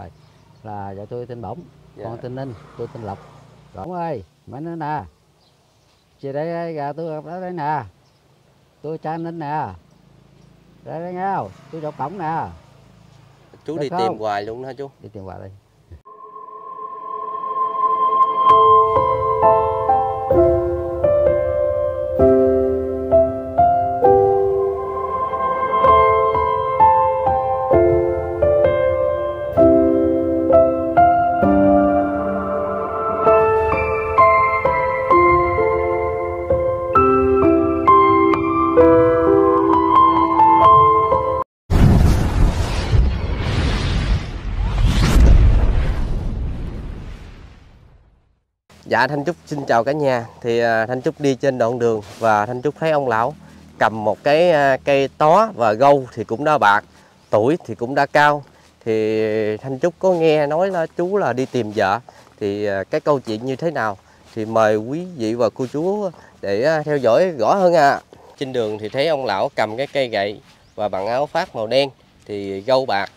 rồi là vợ tôi tên bổng Dạ. con tên ninh tôi tên lộc. Bổng ơi mấy nữa nè. Chị đây gà tôi gặp đó đây nè. Tôi cha ninh nè. Đây đây nhau tôi dọc cổng nè. Chú Được đi không? tìm hoài luôn hả chú? Đi tìm quà đây Dạ Thanh Trúc, xin chào cả nhà. Thì à, Thanh Trúc đi trên đoạn đường Và Thanh Trúc thấy ông lão cầm một cái à, cây tó và gâu thì cũng đã bạc, Tuổi thì cũng đã cao. Thì Thanh Trúc có nghe nói là chú là đi tìm vợ. Thì à, cái câu chuyện như thế nào? Thì mời quý vị và cô chú để theo dõi rõ hơn à Trên đường thì thấy ông lão cầm cái cây gậy Và bằng áo phát màu đen Thì gâu bạc.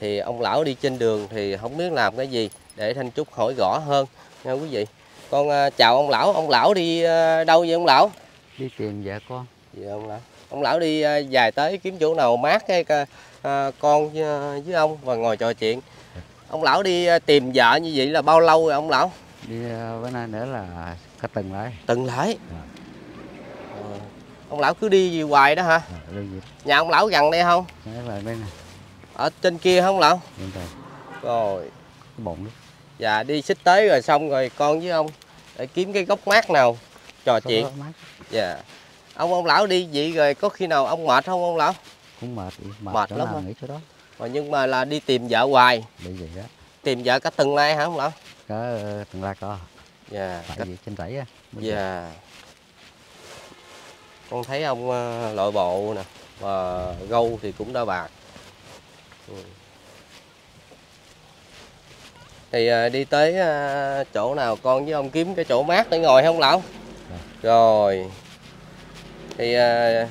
Thì ông lão đi trên đường thì không biết làm cái gì Để Thanh Trúc hỏi rõ hơn. Nha quý vị con à, chào ông lão. Ông lão đi à, đâu vậy ông lão? Đi tìm vợ con. Dạ ông lão. Ông lão đi à, dài tới kiếm chỗ nào mát cái con với, ông và ngồi trò chuyện. Ông lão đi tìm vợ như vậy là bao lâu rồi ông lão? Đi bữa nay nữa là có từng lại từng lại Dạ. Ờ, ông lão cứ đi gì hoài đó hả? Gì nhà ông lão gần đây không? Đó là đây nè ở trên kia không lão? Rồi. Bụng dạ đi xích tới rồi xong rồi con với ông để kiếm cái góc mát nào. Trò Có chuyện dạ. Ông ông lão đi vậy rồi có khi nào ông mệt không ông lão? Cũng mệt vậy, mệt, Mệt lắm nghỉ chỗ đó. Mà nhưng mà là đi tìm vợ hoài. Bị gì đó. Tìm vợ cả tuần nay hả ông lão? Có ờ, từng la co dạ tại vì trên rẫy á dạ. con thấy ông ờ, lội bộ nè và gâu thì cũng đã bạc. Ừ. thì ờ, đi tới ờ, chỗ nào con với ông kiếm cái chỗ mát để ngồi không lão? Rồi. Thì ờ,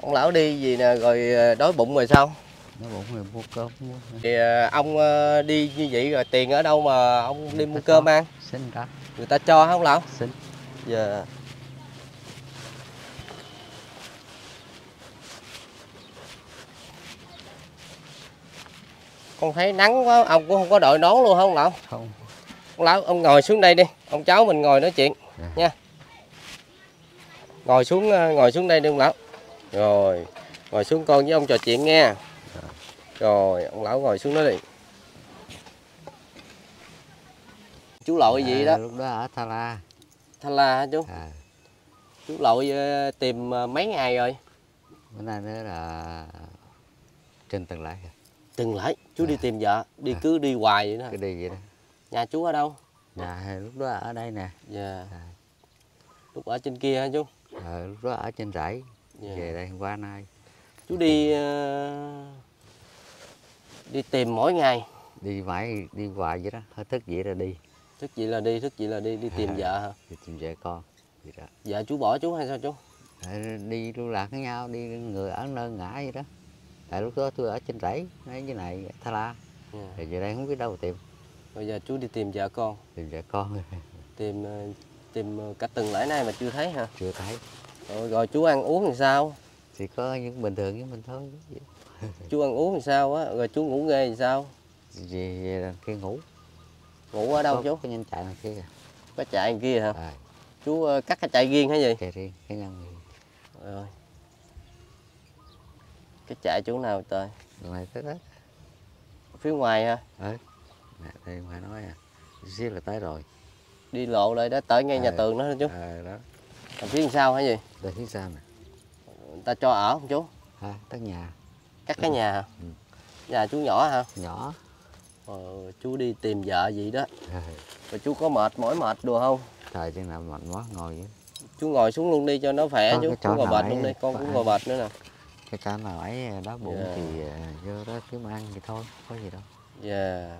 ông lão đi gì nè rồi đói bụng rồi sao? Nó bụng người mua cơm mua thì ông đi như vậy rồi tiền ở đâu mà ông đi mua cơm ăn? Xin ra người ta cho không lão? Xin. Dạ con thấy nắng quá ông cũng không có đội nón luôn không lão không. Ông lão ông ngồi xuống đây đi ông cháu mình ngồi nói chuyện Dạ. nha. Ngồi xuống ờ, ngồi xuống đây đi ông lão. Rồi ngồi xuống con với ông trò chuyện nghe. Rồi ông lão ngồi xuống đó đi. Chú lội gì đó? Lúc đó ở Tha La. Thanh la hả chú? À, chú lội ờ, tìm ờ, mấy ngày rồi? Bữa nay nữa là trên từng lại từng lại chú đi À. tìm vợ đi À. cứ đi hoài vậy đó. Cái đi vậy đó. Nhà chú ở đâu? Nhà lúc đó ở đây nè. Dạ. À. lúc ở trên kia hả chú? Ờ, lúc đó ở trên rẫy. Dạ. về đây hôm qua nay. Chú đi ờ, đi tìm mỗi ngày. Đi mãi đi hoài vậy đó. Hơi thức vậy là đi. Thức gì là đi thức gì là đi đi tìm À. vợ hả? đi tìm vợ con. Vậy đó. Vợ chú bỏ chú hay sao chú? Ờ, đi lưu lạc với nhau đi người ở nơi ngã vậy đó tại lúc đó tôi ở trên rẫy ở dưới này Tha La. Dạ. rồi về đây không biết đâu mà tìm. Bây giờ chú đi tìm vợ con. Tìm vợ con. Tìm ờ, tìm ờ, cả tuần lễ nay mà chưa thấy hả? Chưa thấy. Rồi, rồi chú ăn uống thì sao? Thì có những bình thường với mình thôi. Chú ăn uống thì sao á? Rồi chú ngủ nghê thì sao? Về, về khi ngủ. Ngủ ở đâu có, chú? có nhân chạy này kia. Kìa. có chạy kia hả? À, chú ờ, cắt cái chạy riêng hay gì? Chạy riêng cái nhân thì rồi cái chạy chỗ nào trời? Này tới đấy phía ngoài hả? Nè đây ngoài nói à. Xíu là tới rồi. Đi lộ đây đó tới ngay nhà À. tường đó hả chú. À, đó. Làm phía sau hả gì? Đây phía sau nè. Người ta cho ở không chú? À, tất nhà. Cắt cái nhà hả? Ừ. nhà chú nhỏ hả? Nhỏ. Ờ, chú đi tìm vợ gì đó. À, rồi chú có mệt mỏi mệt đùa không? Trời trên nào mạnh quá ngồi vậy? Chú ngồi xuống luôn đi cho nó khỏe Có chú. chú ngồi bệt luôn đi con cũng ngồi bệt nữa nè cái cá nào ấy đói bụng Dạ. thì à, vô đó kiếm ăn thì thôi có gì đâu. Dạ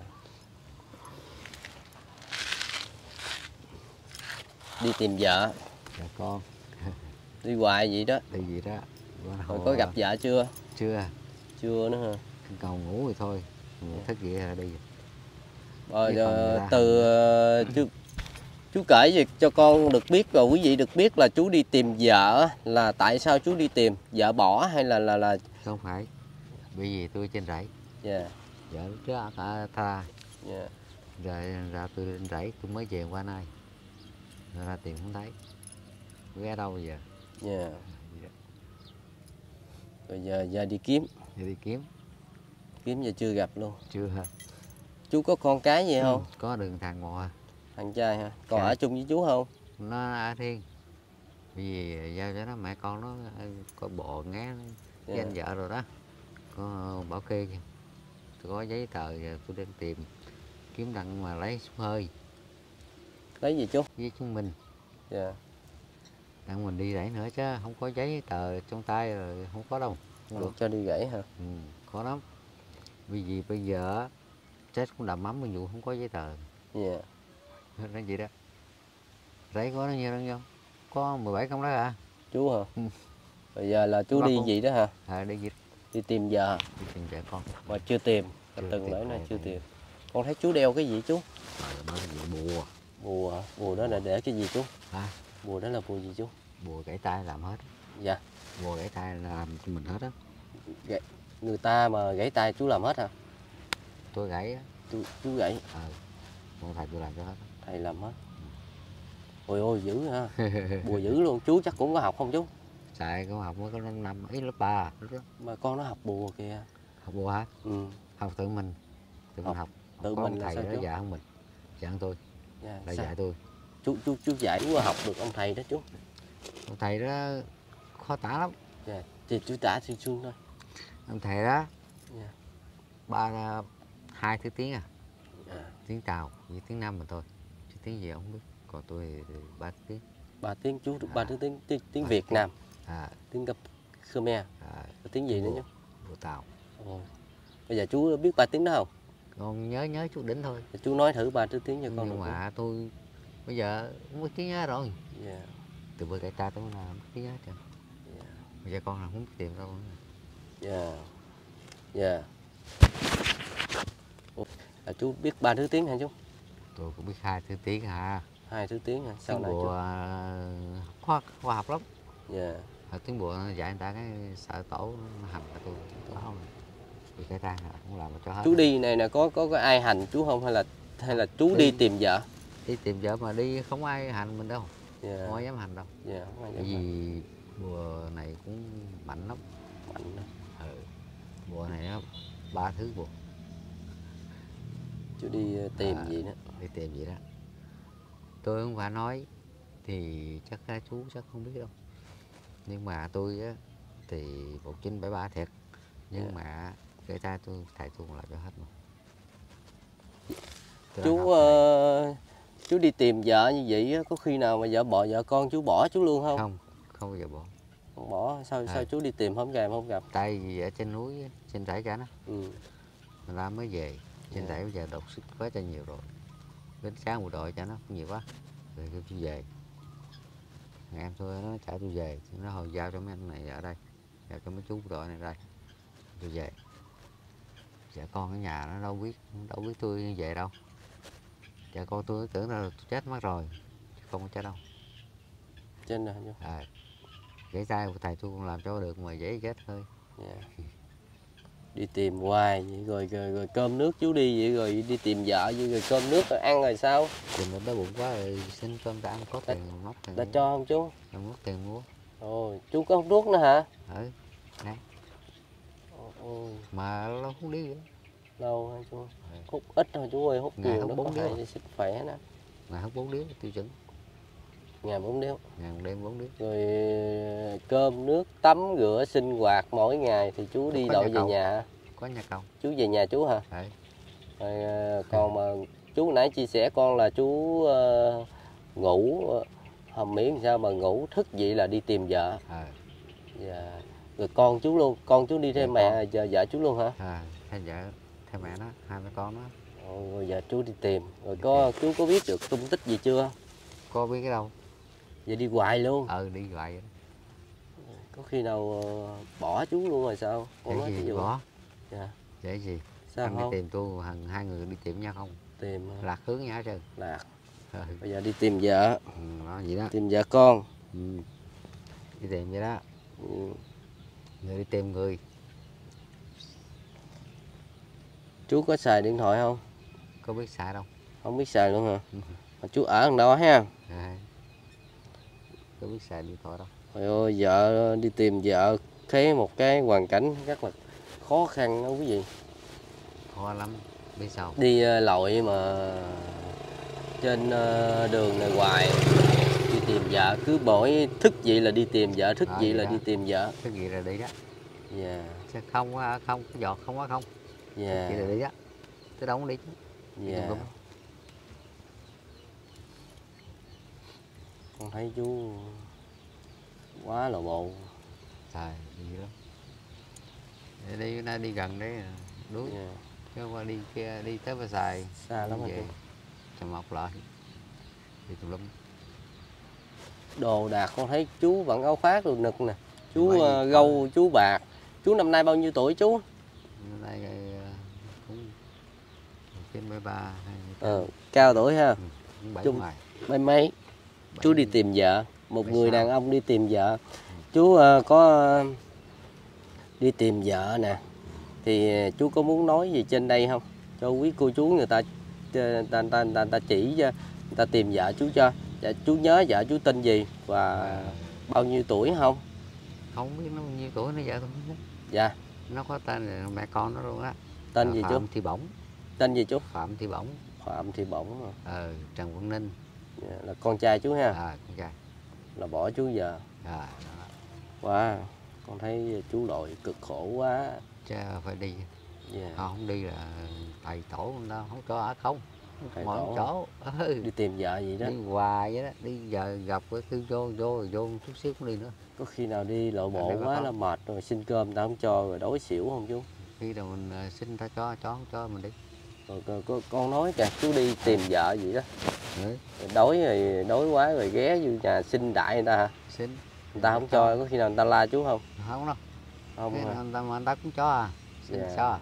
đi tìm vợ. Dạ con. Đi hoài vậy đó. Đi gì đó. Nào có gặp vợ chưa? Chưa. Chưa nữa hả? Cầu ngủ thì thôi. Người thức gì là đi. Rồi, ờ, từ ờ, chú kể gì cho con được biết và quý vị được biết là chú đi tìm vợ là tại sao chú đi tìm? Vợ bỏ hay là là là không phải. Bởi vì tôi trên rẫy. Dạ. Vợ lúc trước ở tha. Dạ. Rồi ra tôi lên rẫy tôi mới về qua nay rồi ra tìm không thấy. Ghé đâu bây giờ? Dạ. Bây giờ giờ đi kiếm. Thì đi kiếm. Kiếm giờ chưa gặp luôn. Chưa. Hả chú có con cái gì không? có đường thằng ngọ thằng trai hả? Còn Dạ. ở chung với chú không? Nó ở thiên. Vì giao cho nó mẹ con nó có bộ ngá với Dạ. anh vợ rồi đó. Có bảo kê kìa. tôi có giấy tờ tôi đang tìm. Kiếm đặng mà lấy súng hơi. Lấy gì chú? Với chứng minh. Dạ. Đặng mình đi đẩy nữa chứ không có giấy tờ trong tay rồi không có đâu. Không được cho đi gãy hả? Ừ, khó lắm. Vì vì bây giờ chết cũng đầm mắm vụ không có giấy tờ. Dạ nó gì đó. Rẫy có bao nhiêu đâu không? Có 17 công đó à chú hả? Ừ. bây giờ là chú đi gì đó hả? À đi gì? Đi tìm vợ đi tìm trẻ con. Mà chưa tìm. Chưa từng nói này chưa tìm. Con thấy chú đeo cái gì chú? Gì bùa. Bùa hả? bùa đó là để cái gì chú? À, bùa đó là bùa gì chú? Bùa gãy tay làm hết. Dạ. Bùa gãy tay là làm cho mình hết á. Người ta mà gãy tay chú làm hết hả? Tôi gãy á. Chú, chú gãy. Ờ con thầy tôi làm cho hết á. Thầy làm hết. Ôi ôi dữ ha. Bùa dữ luôn. Chú chắc cũng có học không chú? Xài con học mới có năm năm ít lớp ba. Mà con nó học bùa kìa. Học bùa hả? Ừ. Học tự mình. Tự mình Học học. Tự có mình thầy đó chú? dạy không mình. Dạy tôi. Dạ, là dạy tôi. Chú chú chú dạy chú học được ông thầy đó chú. Ông thầy đó khó tả lắm. Dạ thì chú tả xuyên xuyên thôi. Ông thầy đó Dạ. ba hai thứ tiếng à. À, tiếng tàu với tiếng nam mà thôi tiếng gì ông không biết. Còn tôi ba tiếng. Ba tiếng chú ba À. tiếng tiếng, tiếng Việt. Nam. À, tiếng Gập Khmer. À. Tiếng gì nữa nhá bùa tàu Ồ. bây giờ chú biết ba tiếng đó không? Còn nhớ nhớ chút đỉnh thôi. Chú nói thử ba thứ tiếng cho con nhưng mà tôi bây giờ không biết tiếng nhớ rồi. Không? dạ. Từ bữa cải ta tôi là biết tiếng nhớ trời dạ. Bây giờ con là không biết tìm đâu. Dạ. Dạ. Là chú biết ba thứ tiếng hả chú tôi cũng biết hai thứ tiếng hả? Hai thứ tiếng hả? Sao tiếng này à, khoa khoa học lắm. Dạ. À, tiếng nó dạy người ta cái sợ tổ nó hành là tôi tôi không? Bị cải ta là không làm cho hết. Chú đi này nè có có có ai hành chú không? Hay là hay là chú đi Đi. tìm vợ? Đi tìm vợ mà đi không ai hành mình đâu. Dạ. Không ai dám hành đâu. Dạ không ai bởi dám hành. vì bùa này cũng mạnh lắm. Mạnh đó. ừ. bùa này nó ba thứ bùa. Chú đi ờ, tìm À. gì đó đi tìm vậy đó. Tôi không phải nói thì chắc là chú chắc không biết đâu. Nhưng mà tôi á thì 1973 thiệt. Nhưng Dạ. mà cái tay tôi thầy tôi cũng làm cho hết mà. Tôi chú ờ, chú đi tìm vợ như vậy á, có khi nào mà vợ bỏ vợ con chú bỏ chú luôn không? Không không bao giờ bỏ. Không bỏ sao À. sao chú đi tìm không gặp không gặp? Tay vì ở trên núi trên rẫy cả nó. Ừ. người ta mới về. Trên Dạ. rẫy bây giờ đột sức quá cho nhiều rồi đến sáng bộ đội cho nó cũng nhiều quá. Rồi kêu tôi về. Thằng em tôi nó trả tôi về. Nó hồi giao cho mấy anh này ở đây. Giao cho mấy chú đội này đây. Tôi về. Dạ con ở nhà nó đâu biết đâu biết tôi về đâu. Dạ con tôi tưởng là tôi chết mất rồi không có chết đâu. Trên chú à, gãy tay của thầy tôi cũng làm cho được mà dễ chết thôi Dạ. Đi tìm hoài vậy rồi, rồi rồi cơm nước chú đi vậy rồi đi tìm vợ vậy rồi cơm nước rồi ăn rồi sao? Tìm nó đói bụng quá rồi xin cơm ta ăn có tiền móc tiền. đã cho không chú? Em móc tiền mua. Ồ chú có hút thuốc nữa hả? Ừ ồ, ồ, mà nó không đi nữa. lâu hả chú? Hút ít thôi chú ơi hút Ngày nhiều nó bốn có hại sức khỏe đó. Ngày hút bốn điếu tiêu chuẩn ngày bốn ngày một đêm bốn điếu. Rồi cơm nước tắm rửa sinh hoạt mỗi ngày thì chú đi đội nhà về cầu. nhà có nhà công chú về nhà chú hả? Đấy. Rồi à, còn mà chú nãy chia sẻ con là chú ờ, ngủ ờ, hầm miếng sao mà ngủ thức dậy là đi tìm vợ. À, dạ. Rồi con chú luôn con chú đi theo Dạ, mẹ vợ, vợ chú luôn hả? À theo vợ theo mẹ nó hai mẹ con nó rồi giờ chú đi tìm. Rồi có chú có biết được tung tích gì chưa? Có biết cái đâu giờ đi hoài luôn. Ừ đi hoài vậy có khi nào ờ, bỏ chú luôn rồi sao? Con nói gì bỏ? Dạ. để gì? Sao anh đi không? tìm tôi hàng hai người đi tìm nhau không? Tìm ờ, lạc hướng nhau hết trơn. Lạc. Ừ, bây giờ đi tìm vợ. Đó vậy đó. Tìm vợ con. Ừ. đi tìm vậy đó. Ừ. người đi tìm người. Chú có xài điện thoại không? Có biết xài đâu. Không biết xài luôn hả? Ừ. mà chú ở gần đó ha. À. có biết xài điện thoại đâu Trời ơi, vợ đi tìm vợ thấy một cái hoàn cảnh rất là khó khăn đó quý vị. Khó lắm. Biết sao đi ờ, lội mà trên ờ, đường này hoài. Đi tìm vợ cứ mỗi thức dậy là đi tìm vợ thức dậy vậy là đó. đi tìm vợ. Cái gì là đi đó. Dạ. Chứ không không giọt không có không. Dạ. Chỉ là đi đó. Tới đâu cũng đi chứ. Dạ. tùm lum. Con thấy chú quá là bộ. Trời gì lắm. Để đi nay đi gần đấy à, đuối. Dạ. chứ qua đi kia đi tới bà xài. Xa lắm chú? Chầm mọc lại. Đi tùm lum. Đồ đạc con thấy chú vẫn áo khoác rồi nực nè. Chú có. gâu chú bạc. Chú năm nay bao nhiêu tuổi chú? Hôm nay ờ, cũng trên ba hai ờ, cao tuổi ha. Bảy chung- mấy mấy chú đi tìm vợ. Một người đàn ông đi tìm vợ. Chú ờ, có đi tìm vợ nè. Thì ờ, chú có muốn nói gì trên đây không? Cho quý cô chú người ta ờ, ta ta ta, ta chỉ cho người ta tìm vợ chú cho. Dạ, chú nhớ vợ chú tên gì và bao nhiêu tuổi không? Không biết nó bao nhiêu tuổi nó vợ không biết dạ. Nó có tên là mẹ con nó luôn á. Tên Là gì chú? Phạm thị bổng. Tên gì chú? Phạm thị bổng. Phạm thị bổng ờ trần quang ninh Dạ, là con trai chú ha? À con trai. Là bỏ chú giờ? À đó. wow con thấy chú lội cực khổ quá. Chứ phải đi. Dạ. họ không đi là thầy tổ ta không cho ở không. Thầy ngồi tổ. chỗ. ừ. đi tìm vợ vậy đó. Đi hoài vậy đó. Đi giờ gặp cái kêu vô vô vô chút xíu cũng đi nữa. Có khi nào đi lộ bộ bà quá là mệt rồi xin cơm ta không cho rồi đói xỉu không chú? Khi nào mình ờ, xin ta cho cho không cho mình đi. Rồi con, nói kìa chú đi tìm vợ vậy đó Đấy, đói rồi đói quá rồi ghé vô nhà xin đại người ta hả? Xin. Người ta không cho có khi nào người ta la chú không? Không đâu. Không Cái người ta mà người ta cũng cho à. Xin Dạ. cho à.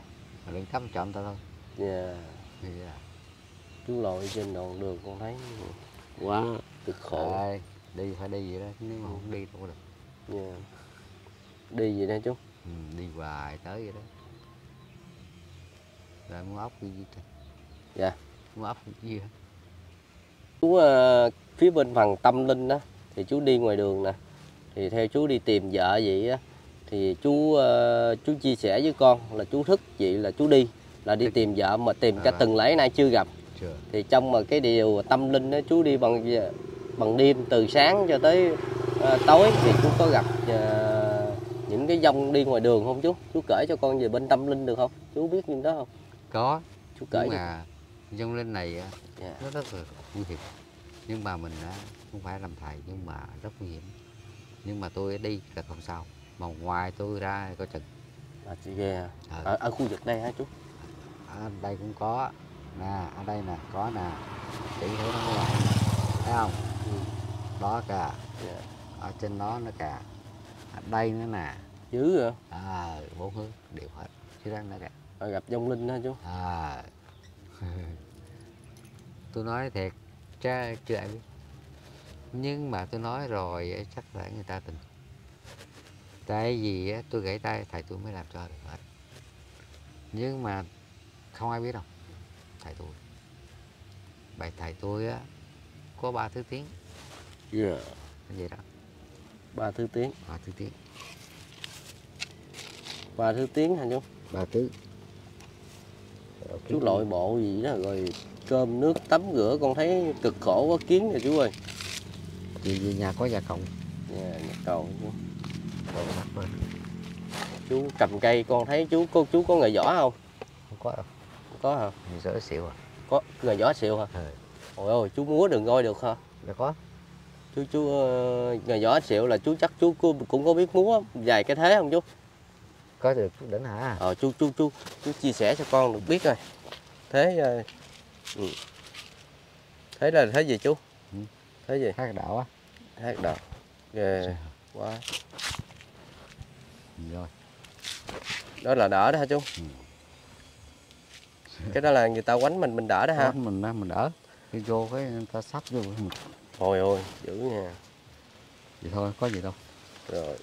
Đừng cấm chọn ta thôi. Dạ. thì à, chú lội trên đoạn đường con thấy quá. cực khổ. Đấy, đi phải đi vậy đó nếu mà không đi đâu được. Dạ. đi vậy đó chú. Ừ, đi hoài tới vậy đó. Rồi muốn ốc đi gì Dạ. muốn ốc cái gì hả chú ờ, phía bên phần tâm linh đó thì chú đi ngoài đường nè. Thì theo chú đi tìm vợ vậy á thì chú ờ, chú chia sẻ với con là chú thức vậy là chú đi là đi tìm vợ mà tìm cả À. từng lễ nay chưa gặp. Thì trong mà cái điều tâm linh đó chú đi bằng bằng đêm từ sáng cho tới ờ, tối thì chú có gặp ờ, những cái dông đi ngoài đường không chú? Chú kể cho con về bên tâm linh được không? Chú biết những đó không? Có. Chú kể nhưng mà dông linh này á, Dạ. nó rất là nguy hiểm. Nhưng mà mình á, không phải làm thầy nhưng mà rất nguy hiểm. Nhưng mà tôi đi là không sao. Mà ngoài tôi ra có chừng. À, chị ghê à. Ờ. ở, ở khu vực đây hả chú? Ở đây cũng có. Nè ở đây nè có nè. Chỉ thấy nó ngoài thấy không? Ừ. đó kìa. Dạ. ở trên đó nữa kìa. Ở đây nữa nè. Dữ rồi à bốn hướng đều hết. Chứ nữa kìa. Ờ, gặp dông linh hả chú? À tôi nói thiệt chứ chưa ai biết. Nhưng mà tôi nói rồi chắc là người ta tin tại vì tôi gãy tay thầy tôi mới làm cho được hết. Nhưng mà không ai biết đâu thầy tôi. Bài thầy tôi á có ba thứ tiếng. Dạ. Cái gì đó. Ba thứ tiếng. Ba thứ tiếng. Ba thứ tiếng hả chú? Ba thứ chú lội bộ gì đó rồi cơm nước tắm rửa con thấy cực khổ quá kiến rồi chú ơi. Vì, vì nhà có gia cộng dạ, nhặt cầu chú. chú cầm cây con thấy chú cô chú có nghề võ không? Không có đâu. Có hả? Thì rỡ xỉu à? Có nghề võ xịu hả? Ừ. ôi ôi chú múa đường ngôi được hả? Đã có. Chú chú ờ, nghề võ xịu là chú chắc chú cũng có biết múa vài cái thế không chú có được đỉnh hả? Ờ chú chú chú chú chia sẻ cho con được biết rồi. Thế ờ, ừ. thế là thế gì chú? Ừ. thế gì? Hát đạo á. Hát đợt ghê quá. Rồi? Đó là đỡ đó hả chú? Ừ. cái đó là người ta quánh mình mình đỡ đó ha Quánh mình á, mình đỡ. Cái vô cái người ta sắp vô Ôi ôi dữ nha. Vậy thôi có gì đâu. Rồi